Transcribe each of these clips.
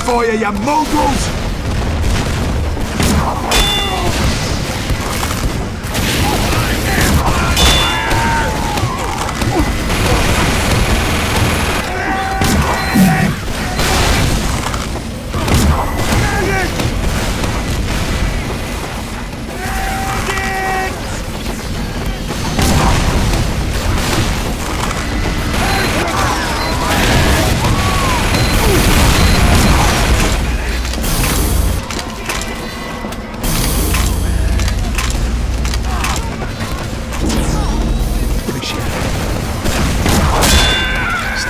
for you, you mongrels!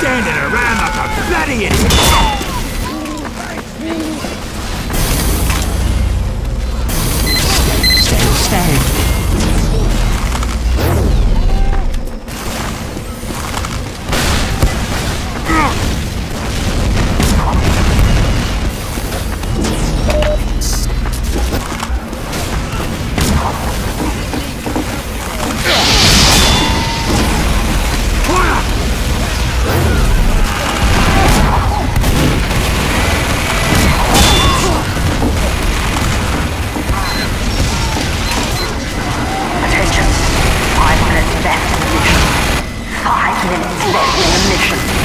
standing around like a bloody idiot. conducting a mission.